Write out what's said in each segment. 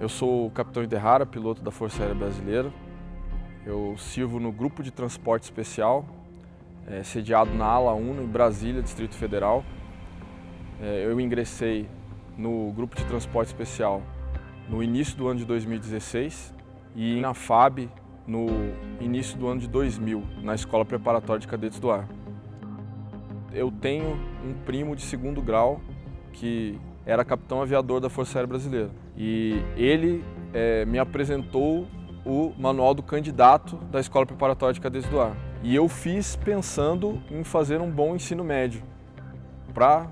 Eu sou o capitão Iderrara, piloto da Força Aérea Brasileira. Eu sirvo no Grupo de Transporte Especial, é, sediado na Ala 1, em Brasília, Distrito Federal. É, eu ingressei no Grupo de Transporte Especial no início do ano de 2016 e na FAB no início do ano de 2000, na Escola Preparatória de Cadetes do Ar. Eu tenho um primo de segundo grau que era capitão aviador da Força Aérea Brasileira. E ele é, me apresentou o manual do candidato da Escola Preparatória de Cadetes do Ar. E eu fiz pensando em fazer um bom ensino médio para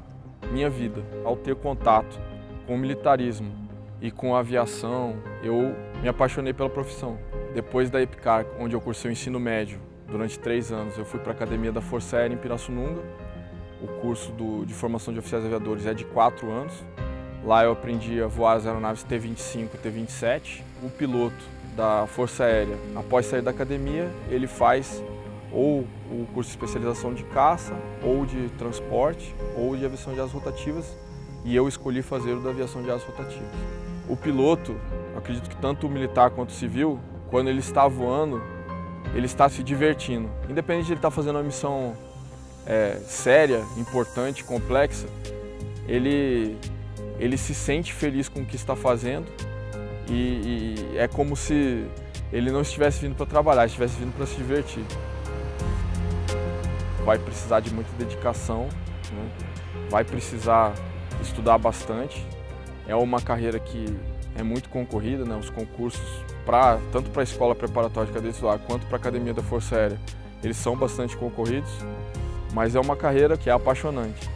minha vida, ao ter contato com o militarismo e com a aviação, eu me apaixonei pela profissão. Depois da EPICAR, onde eu cursei o ensino médio durante três anos, eu fui para a Academia da Força Aérea em Pirassununga, o curso do, de formação de oficiais aviadores é de quatro anos. Lá eu aprendi a voar as aeronaves T-25 e T-27. O piloto da Força Aérea, após sair da academia, ele faz ou o curso de especialização de caça, ou de transporte, ou de aviação de asas rotativas, e eu escolhi fazer o da aviação de asas rotativas. O piloto, acredito que tanto o militar quanto o civil, quando ele está voando, ele está se divertindo. Independente de ele estar fazendo uma missão é, séria, importante, complexa, ele, ele se sente feliz com o que está fazendo e, e é como se ele não estivesse vindo para trabalhar, estivesse vindo para se divertir. Vai precisar de muita dedicação, né? vai precisar estudar bastante. É uma carreira que é muito concorrida, né? os concursos, pra, tanto para a Escola Preparatória de Cadetes do Ar quanto para a Academia da Força Aérea, eles são bastante concorridos mas é uma carreira que é apaixonante.